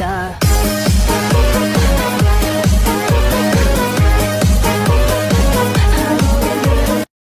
Duh.